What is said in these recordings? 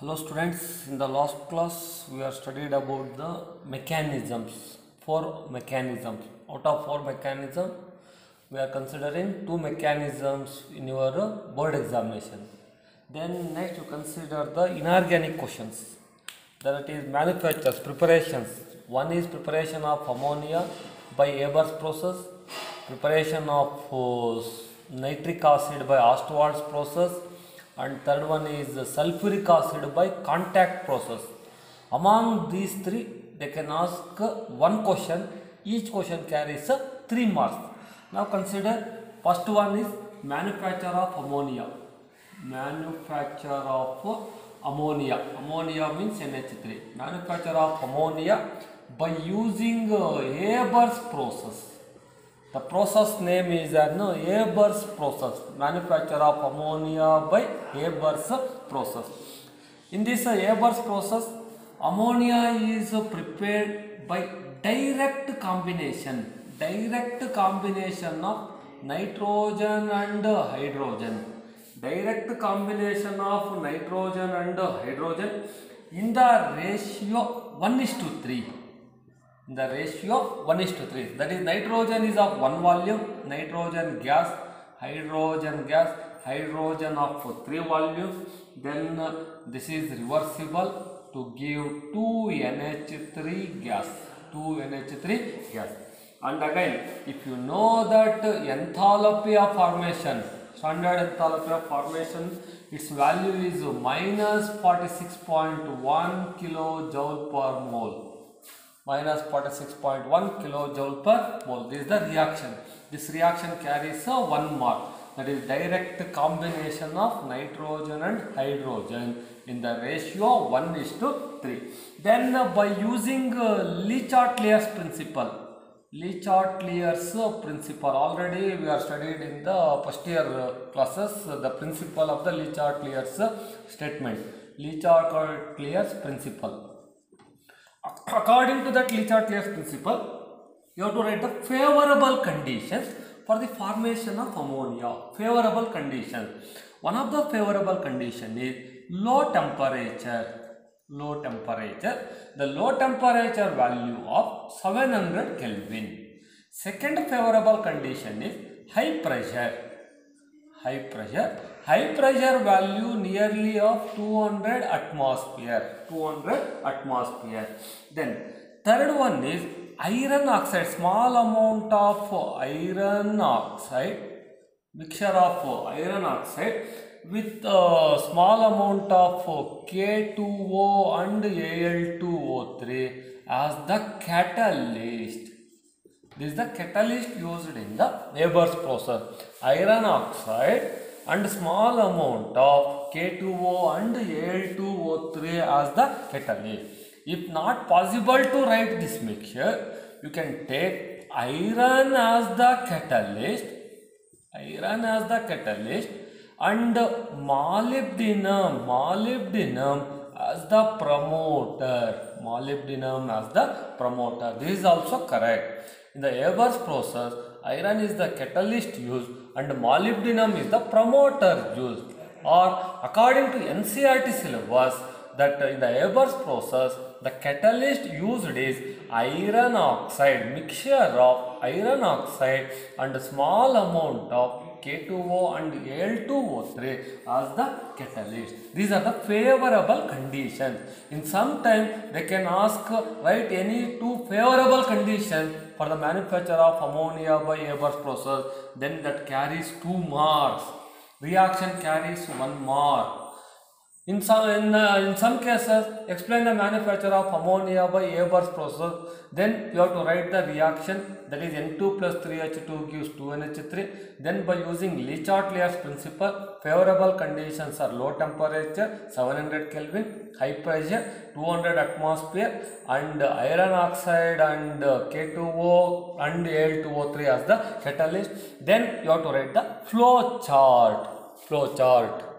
Hello students, in the last class we have studied about the mechanisms, four mechanisms. Out of four mechanisms, we are considering two mechanisms in your board examination. Then next you consider the inorganic questions. That is manufactures, preparations. One is preparation of ammonia by Haber's process, preparation of uh, nitric acid by Ostwald's process, and third one is sulfuric acid by contact process. Among these three, they can ask uh, one question. Each question carries uh, three marks. Now consider first one is manufacture of ammonia. Manufacture of ammonia. Ammonia means NH3. Manufacture of ammonia by using uh, Haber's process. The process name is uh, no, Haber's process. Manufacture of ammonia by Haber's process. In this uh, Haber's process, ammonia is prepared by direct combination. Direct combination of nitrogen and hydrogen. Direct combination of nitrogen and hydrogen in the ratio 1 is to 3 in the ratio of 1 is to 3 that is nitrogen is of one volume nitrogen gas hydrogen gas hydrogen of 3 volumes. Then uh, this is reversible to give 2 NH3 gas 2 NH3 gas. And again if you know that enthalpy of formation standard enthalpy of formation its value is minus 46.1 kilojoule per mole minus 46.1 kilojoule per mole. This is the reaction. This reaction carries a one mark. That is direct combination of nitrogen and hydrogen in the ratio 1 is to 3. Then uh, by using uh, Le Chatelier's principle, Le Chatelier's uh, principle already we are studied in the first year uh, classes uh, the principle of the Le Chatelier's uh, statement. Le Chatelier's principle. According to that Le Chatelier's principle, you have to write the favorable conditions for the formation of ammonia. Favorable conditions. One of the favorable condition is low temperature. Low temperature. The low temperature value of 700 Kelvin. Second favorable condition is high pressure. High pressure. High pressure value nearly of 200 atmosphere. 200 atmosphere. Then third one is iron oxide. Small amount of iron oxide. Mixture of iron oxide with a small amount of K2O and Al2O3 as the catalyst. This is the catalyst used in the Haber's process. Iron oxide and small amount of K2O and Al2O3 as the catalyst. If not possible to write this mixture, you can take iron as the catalyst, iron as the catalyst and molybdenum, molybdenum as the promoter, molybdenum as the promoter. This is also correct. In the Haber's process, iron is the catalyst used and molybdenum is the promoter used. Or according to NCERT syllabus, that in the Haber's process, the catalyst used is iron oxide, mixture of iron oxide and small amount of K2O and Al2O3 as the catalyst. These are the favorable conditions. In some time, they can ask, write any two favorable conditions for the manufacture of ammonia by Haber's process, then that carries two marks. Reaction carries one mark. In some, in, uh, in some cases, explain the manufacture of ammonia by Haber's process. Then you have to write the reaction that is N2 plus 3H2 gives 2NH3. Then by using Le Chatelier's principle, favorable conditions are low temperature 700 Kelvin, high pressure 200 atmosphere and iron oxide and uh, K2O and Al2O3 as the catalyst. Then you have to write the flow chart. Flow chart.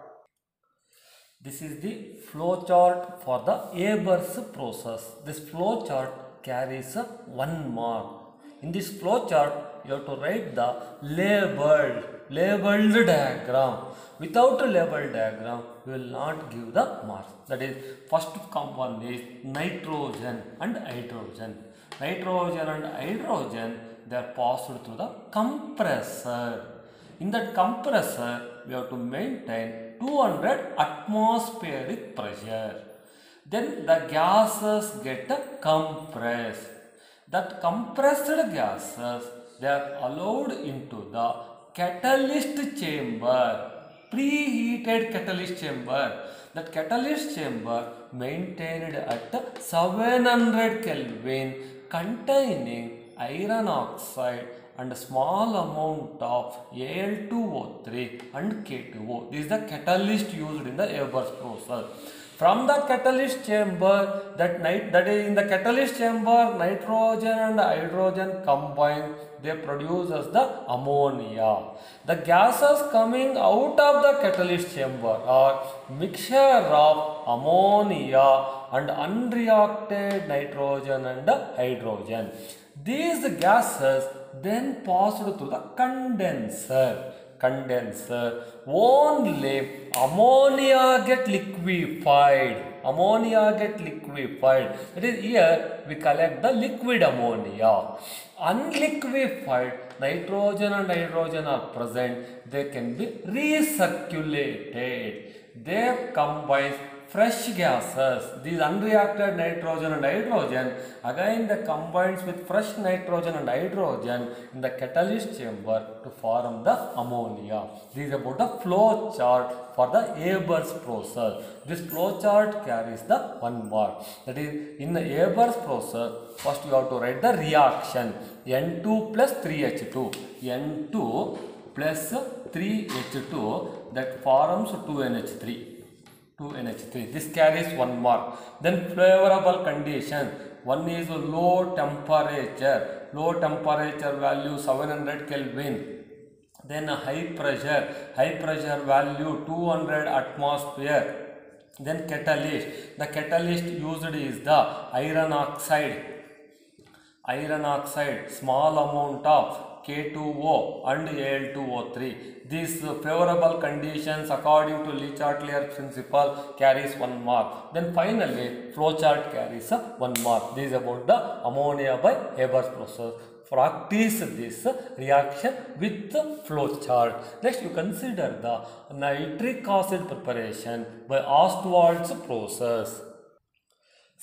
This is the flow chart for the Haber's process. This flow chart carries one mark. In this flow chart, you have to write the labeled, labeled diagram. Without a label diagram, we will not give the marks. That is, first compound is nitrogen and hydrogen. Nitrogen and hydrogen they are passed through the compressor. In that compressor, we have to maintain 200 atmospheric pressure. Then the gases get compressed. That compressed gases they are allowed into the catalyst chamber, preheated catalyst chamber. That catalyst chamber maintained at 700 Kelvin containing iron oxide and a small amount of Al2O3 and K2O. This is the catalyst used in the Haber's process. From the catalyst chamber, that night that is in the catalyst chamber, nitrogen and hydrogen combine, they produce as the ammonia. The gases coming out of the catalyst chamber are mixture of ammonia and unreacted nitrogen and hydrogen. These gases then passed through the condenser. Condenser. Only ammonia get liquefied. Ammonia get liquefied. That is here we collect the liquid ammonia. Unliquefied nitrogen and hydrogen are present. They can be recirculated. They combine fresh gases. These unreacted nitrogen and hydrogen again they combines with fresh nitrogen and hydrogen in the catalyst chamber to form the ammonia. This is about the flow chart for the Haber's process. This flow chart carries the one mark. That is in the Haber's process first you have to write the reaction. N2 plus 3H2 N2 plus 3H2 that forms 2NH3 2NH3. This carries one mark. Then favorable condition. One is low temperature. Low temperature value 700 Kelvin. Then high pressure. High pressure value 200 atmosphere. Then catalyst. The catalyst used is the iron oxide. Iron oxide. Small amount of K2O and Al2O3. These uh, favorable conditions according to Le-Chatelier principle carries one mark. Then finally flowchart carries a one mark. This is about the ammonia by Haber's process. Practice this uh, reaction with the flowchart. Next you consider the nitric acid preparation by Ostwald's process.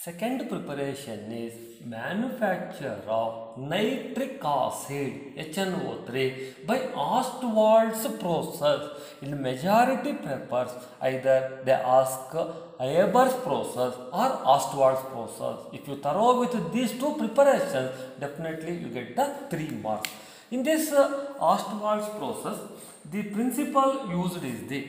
Second preparation is manufacture of nitric acid HNO3 by Ostwald's process. In majority papers, either they ask Haber's process or Ostwald's process. If you thorough with these two preparations, definitely you get the three marks. In this uh, Ostwald's process, the principle used is the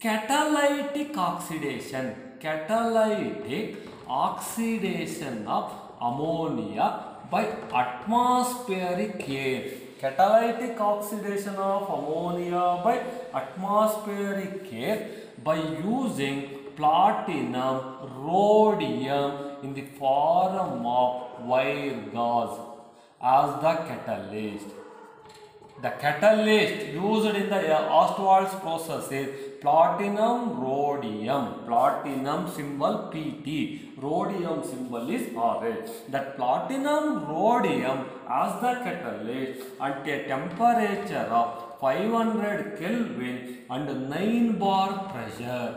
catalytic oxidation. Catalytic oxidation of ammonia by atmospheric air. Catalytic oxidation of ammonia by atmospheric air by using platinum rhodium in the form of wire gauze as the catalyst. The catalyst used in the Ostwald's process is platinum rhodium. Platinum symbol PT. Rhodium symbol is RH. That platinum rhodium as the catalyst at a temperature of 500 Kelvin and 9 bar pressure.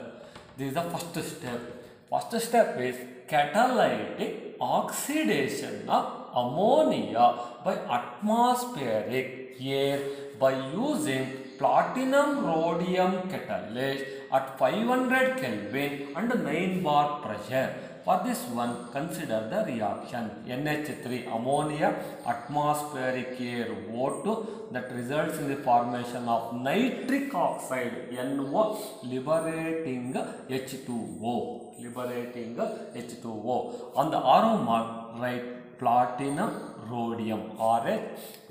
This is the first step. First step is catalytic oxidation of ammonia by atmospheric air by using platinum rhodium catalyst at 500 Kelvin and 9 bar pressure. For this one, consider the reaction NH3 ammonia atmospheric air O2 that results in the formation of nitric oxide NO liberating H2O liberating H2O. On the arrow mark, write platinum rhodium RH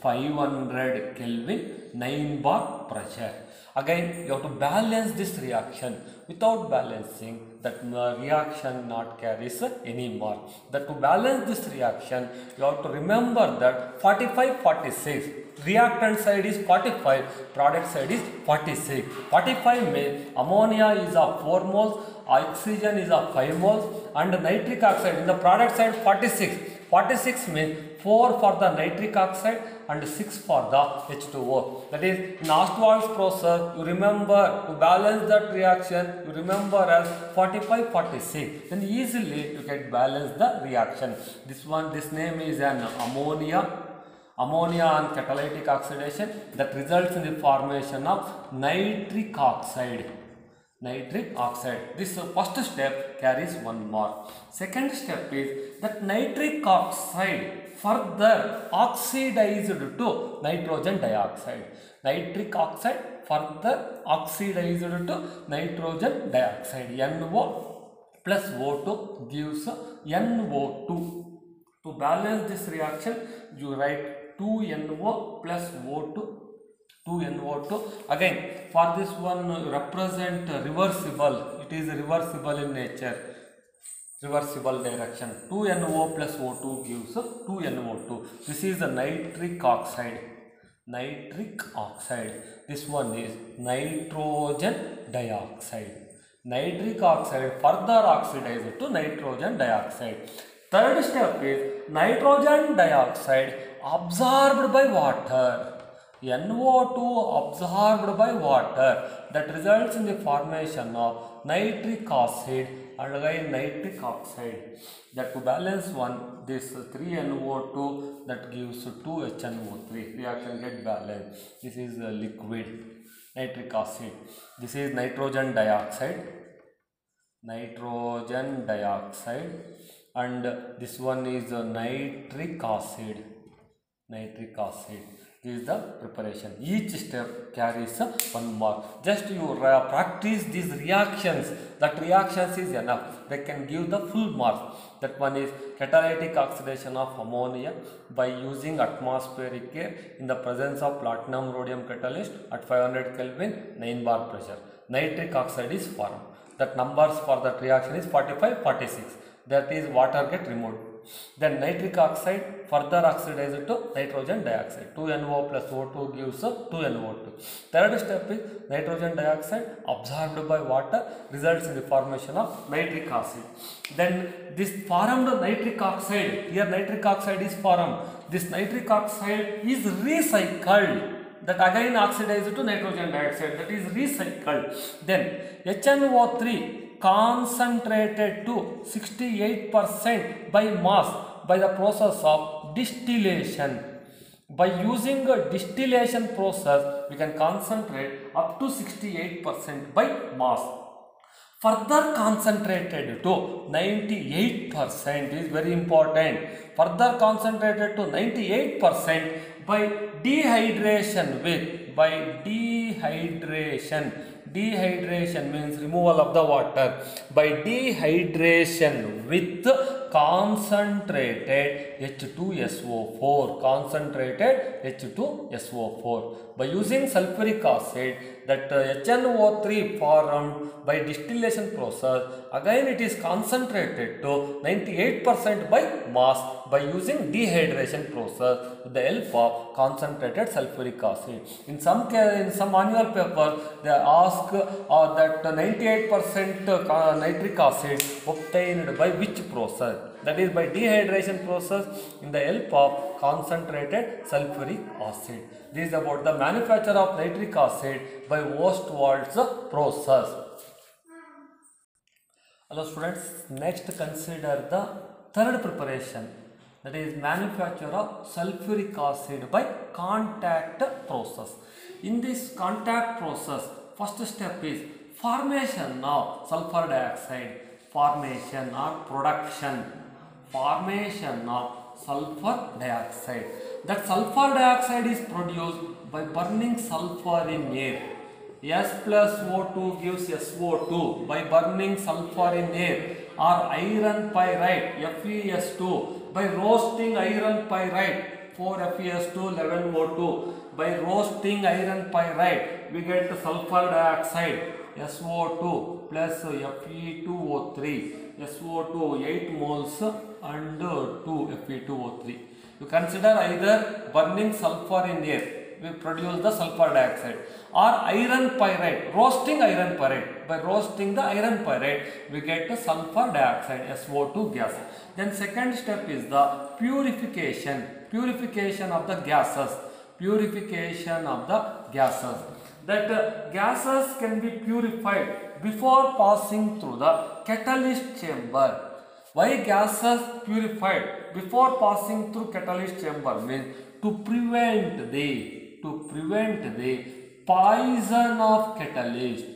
500 Kelvin 9 bar pressure. Again, you have to balance this reaction. Without balancing, that uh, reaction not carries any mark. That to balance this reaction, you have to remember that 45 46 reactant side is 45 product side is 46 45 means ammonia is of 4 moles oxygen is of 5 moles and nitric oxide in the product side 46 46 means 4 for the nitric oxide and 6 for the H2O. That is, in Ostwald's process, you remember to balance that reaction, you remember as 45 46. Then easily you can balance the reaction. This one, this name is an ammonia ammonia and catalytic oxidation that results in the formation of nitric oxide nitric oxide this uh, first step carries one mark second step is that nitric oxide further oxidized to nitrogen dioxide nitric oxide further oxidized to nitrogen dioxide NO plus O2 gives NO2 to balance this reaction you write 2NO plus O2 2NO2 again for this one uh, represent reversible. It is reversible in nature. Reversible direction. 2NO plus O2 gives uh, 2NO2 this is the nitric oxide. Nitric oxide. This one is nitrogen dioxide. Nitric oxide further oxidized to nitrogen dioxide. Third step is nitrogen dioxide absorbed by water NO2 absorbed by water that results in the formation of nitric acid again nitric oxide. That to balance one this 3NO2 that gives 2HNO3 reaction get balanced. This is liquid nitric acid. This is nitrogen dioxide. Nitrogen dioxide. And this one is nitric acid. Nitric acid is the preparation. Each step carries one mark. Just you practice these reactions. That reactions is enough. They can give the full mark. That one is catalytic oxidation of ammonia by using atmospheric air in the presence of platinum rhodium catalyst at 500 kelvin 9 bar pressure. Nitric oxide is formed. That numbers for that reaction is 45 46 that is water get removed then nitric oxide further oxidized to nitrogen dioxide 2NO plus O2 gives a 2NO2 third step is nitrogen dioxide absorbed by water results in the formation of nitric acid then this formed nitric oxide here nitric oxide is formed this nitric oxide is recycled that again oxidized to nitrogen dioxide that is recycled. Then HNO3 concentrated to 68% by mass by the process of distillation. By using a distillation process we can concentrate up to 68% by mass. Further concentrated to 98% is very important. Further concentrated to 98% by dehydration with by dehydration. Dehydration means removal of the water. By dehydration with concentrated H2SO4 concentrated H2SO4 by using sulfuric acid that uh, HNO3 formed by distillation process again it is concentrated to 98% by mass by using dehydration process with the help of concentrated sulfuric acid. In some in some annual paper they ask uh, that 98% uh, nitric acid obtained by which process that is by dehydration process in the help of concentrated sulfuric acid. This is about the manufacture of nitric acid by Ostwald's process. Hello students next consider the third preparation. That is manufacture of sulfuric acid by contact process. In this contact process first step is formation of sulfur dioxide. Formation or production formation of sulfur dioxide that sulfur dioxide is produced by burning sulfur in air S plus O2 gives SO2 by burning sulfur in air or iron pyrite FeS2 by roasting iron pyrite 4FeS2 11O2 by roasting iron pyrite we get sulfur dioxide SO2 plus Fe2O3. SO2 8 moles and 2 Fe2O3. You consider either burning sulfur in air we produce the sulfur dioxide or iron pyrite roasting iron pyrite. By roasting the iron pyrite we get the sulfur dioxide SO2 gas. Then second step is the purification purification of the gases purification of the gases. That uh, gases can be purified before passing through the catalyst chamber why gases purified before passing through catalyst chamber means to prevent the to prevent the poison of catalyst.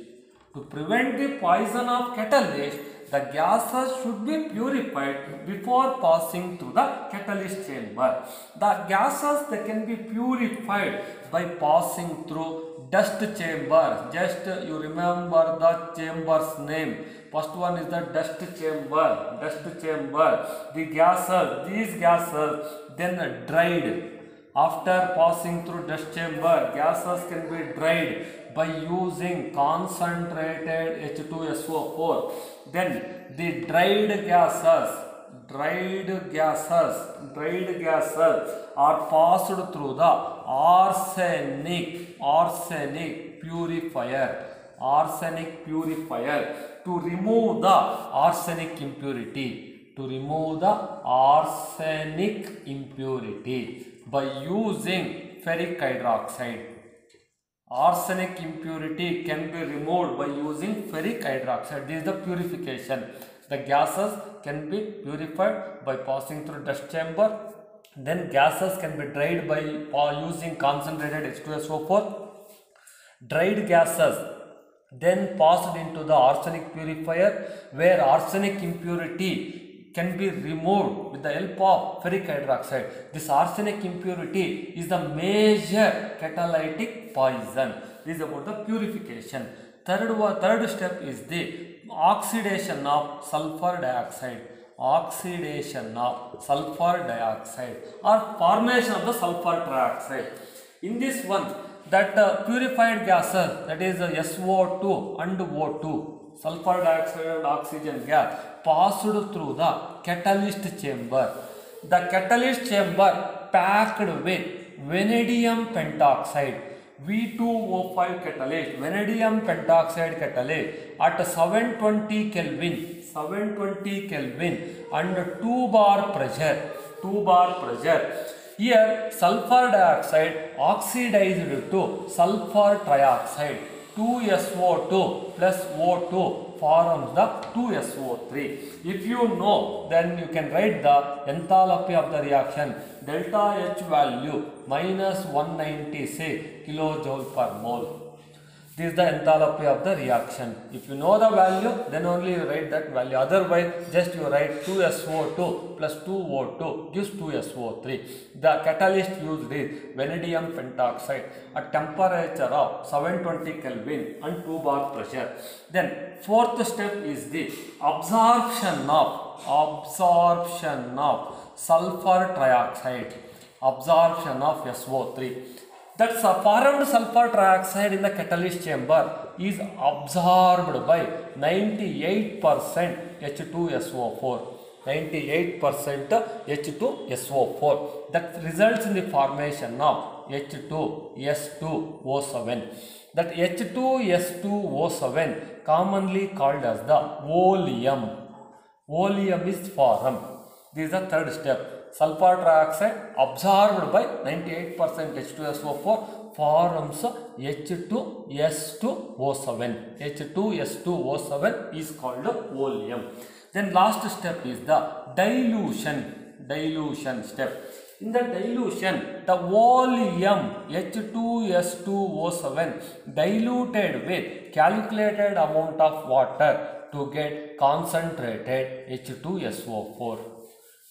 To prevent the poison of catalyst, the gases should be purified before passing through the catalyst chamber. The gases they can be purified by passing through dust chamber. Just you remember the chamber's name. First one is the dust chamber. Dust chamber. The gases, these gases then dried after passing through dust chamber, gases can be dried by using concentrated H2SO4. Then the dried gases, dried gases, dried gases are passed through the arsenic, arsenic purifier, arsenic purifier to remove the arsenic impurity to remove the arsenic impurity by using ferric hydroxide. Arsenic impurity can be removed by using ferric hydroxide. This is the purification. The gases can be purified by passing through dust chamber. Then gases can be dried by uh, using concentrated H2SO4. Dried gases then passed into the arsenic purifier where arsenic impurity can be removed with the help of ferric hydroxide. This arsenic impurity is the major catalytic poison. This is about the purification. Third, third step is the oxidation of sulfur dioxide. Oxidation of sulfur dioxide or formation of the sulfur trioxide. In this one, that uh, purified gases that is uh, SO2 and O2 sulfur dioxide and oxygen gas passed through the catalyst chamber. The catalyst chamber packed with vanadium pentoxide V2O5 catalyst, vanadium pentoxide catalyst at 720 Kelvin, 720 Kelvin and 2 bar pressure, 2 bar pressure. Here sulfur dioxide oxidized to sulfur trioxide 2SO2 plus O2 forms the 2SO3. If you know, then you can write the enthalpy of the reaction. Delta H value minus 196 kilojoule per mole. Is the enthalpy of the reaction. If you know the value, then only you write that value. Otherwise, just you write 2SO2 plus 2O2 gives 2SO3. The catalyst used is vanadium pentoxide at temperature of 720 Kelvin and 2 bar pressure. Then fourth step is the absorption of absorption of sulfur trioxide. Absorption of SO3 that formed sulfur trioxide in the catalyst chamber is absorbed by 98% H2SO4. 98% H2SO4 that results in the formation of H2S2O7. That H2S2O7 commonly called as the oleum. Oleum is formed. This is the third step sulfur trioxide absorbed by 98% H2SO4 forms H2S2O7. H2S2O7 is called oleum. Then last step is the dilution. Dilution step. In the dilution, the volume H2S2O7 diluted with calculated amount of water to get concentrated H2SO4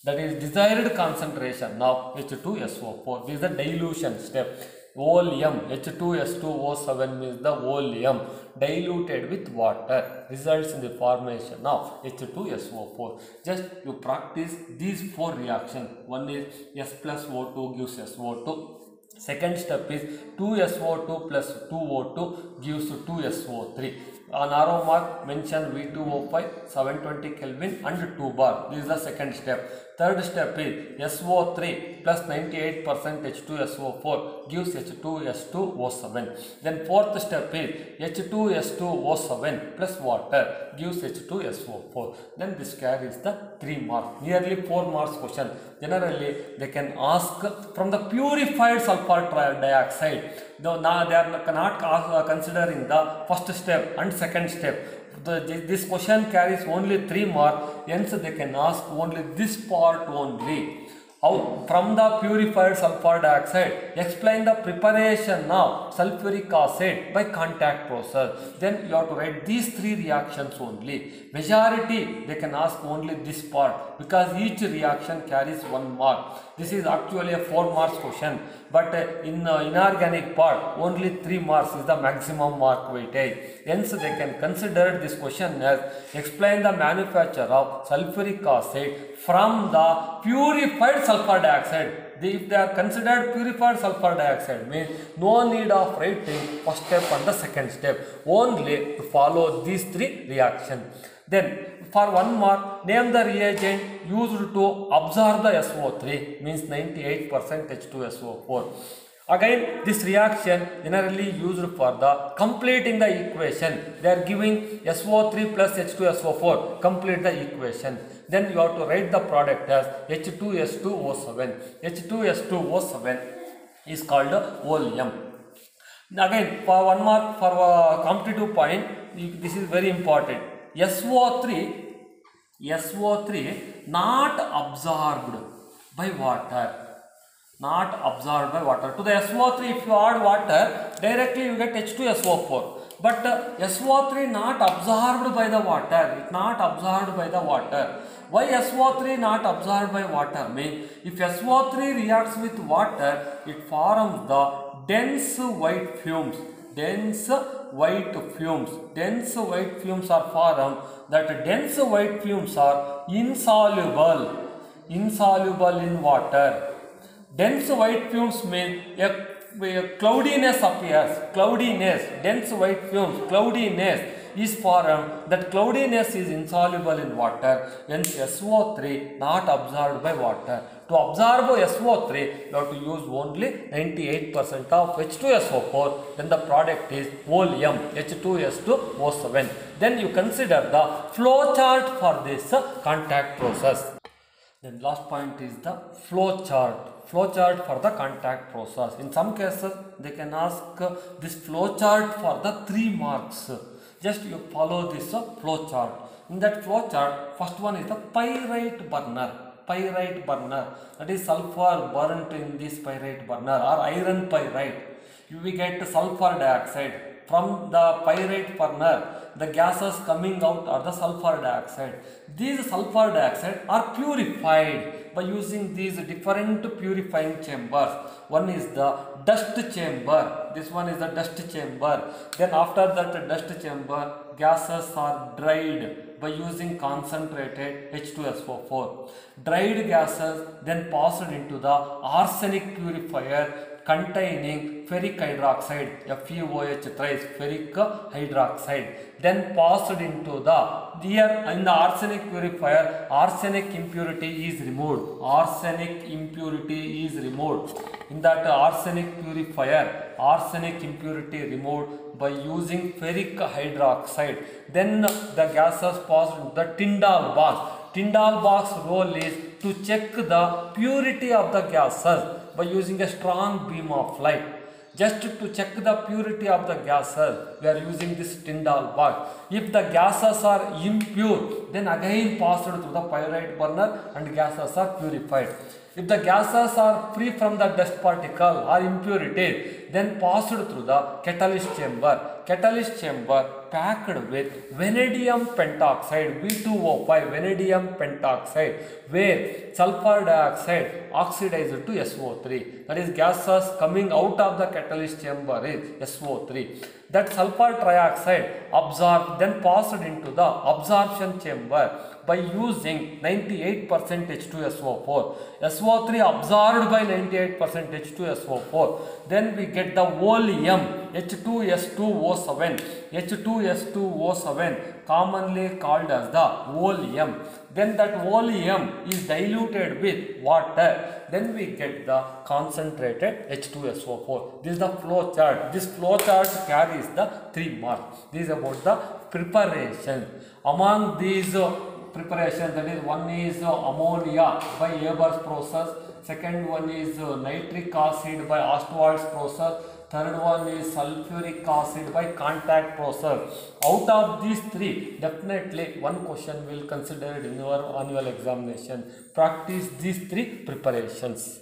that is desired concentration of H2SO4. This is the dilution step. Oleum H2S2O7 means the oleum diluted with water results in the formation of H2SO4. Just you practice these four reactions. One is S plus O2 gives SO2. Second step is 2SO2 plus 2O2 gives 2SO3. An arrow mark mention V2O5 720 Kelvin and 2 bar. This is the second step. Third step is SO3 plus 98% H2SO4 gives H2S2O7. Then fourth step is H2S2O7 plus water gives H2SO4. Then this carries the 3 marks. Nearly 4 marks question. Generally they can ask from the purified sulfur dioxide. Though now they are not uh, considering the first step and second step. The, this question carries only 3 marks, hence they can ask only this part only. How from the purified sulfur dioxide, explain the preparation of sulfuric acid by contact process. Then you have to write these three reactions only. Majority they can ask only this part because each reaction carries one mark. This is actually a four marks question, but in uh, inorganic part only three marks is the maximum mark weightage. Hence they can consider this question as explain the manufacture of sulfuric acid from the purified sulfur dioxide. If they are considered purified sulfur dioxide, means no need of writing first step and the second step, only to follow these three reactions. Then for one mark, name the reagent used to absorb the SO3 means 98% H2SO4. Again, this reaction generally used for the completing the equation. They are giving SO3 plus H2SO4, complete the equation. Then you have to write the product as H2S2O7. H2S2O7 is called a oleum. Again, for one mark for uh, competitive point, this is very important. SO3, SO3 not absorbed by water not absorbed by water. To the SO3, if you add water, directly you get H2SO4. But uh, SO3 not absorbed by the water, it not absorbed by the water. Why SO3 not absorbed by water? Mean if SO3 reacts with water, it forms the dense white fumes. Dense white fumes. Dense white fumes are formed. That dense white fumes are insoluble. Insoluble in water dense white fumes mean a, a cloudiness appears cloudiness dense white fumes cloudiness is formed um, that cloudiness is insoluble in water hence SO3 not absorbed by water to absorb SO3 you have to use only 98% of H2SO4 then the product is oleum H2S2O7 then you consider the flow chart for this contact process then last point is the flow chart. Flow chart for the contact process. In some cases, they can ask this flow chart for the three marks. Just you follow this uh, flow chart. In that flow chart, first one is the pyrite burner. Pyrite burner. That is sulfur burnt in this pyrite burner or iron pyrite. Will get sulfur dioxide. From the pyrite burner, the gases coming out are the sulfur dioxide. These sulfur dioxide are purified by using these different purifying chambers. One is the dust chamber. This one is the dust chamber. Then after that dust chamber, gases are dried by using concentrated H2SO4. Dried gases then passed into the arsenic purifier containing ferric hydroxide FeOH thrice ferric hydroxide then passed into the here in the arsenic purifier arsenic impurity is removed. Arsenic impurity is removed. In that arsenic purifier arsenic impurity removed by using ferric hydroxide. Then the gases passed into the Tyndall box. Tyndall box role is to check the purity of the gases by using a strong beam of light. Just to check the purity of the gases, we are using this Tyndall box. If the gases are impure, then again passed through the pyrite burner and gases are purified. If the gases are free from the dust particle or impurities, then passed through the catalyst chamber. Catalyst chamber packed with vanadium pentoxide V2O5 vanadium pentoxide where sulfur dioxide oxidized to SO3 that is gases coming out of the catalyst chamber is SO3 that sulfur trioxide absorbed then passed into the absorption chamber by using 98% H2SO4. SO3 absorbed by 98% H2SO4. Then we get the oleum H2S2O7. H2S2O7 commonly called as the oleum. Then that oleum is diluted with water. Then we get the concentrated H2SO4. This is the flow chart. This flow chart carries the three marks. This is about the preparation. Among these uh, preparation that is one is ammonia by Haber's process second one is nitric acid by Ostwald's process third one is sulfuric acid by contact process. Out of these three definitely one question will considered in your annual examination. Practice these three preparations